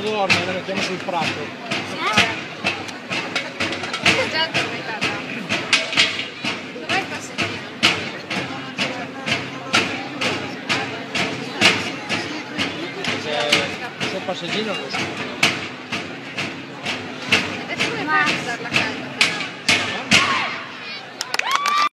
dorme, la mettiamo sul prato. Già addormentata. Dov'è il passettino? Se, se il passeggino così.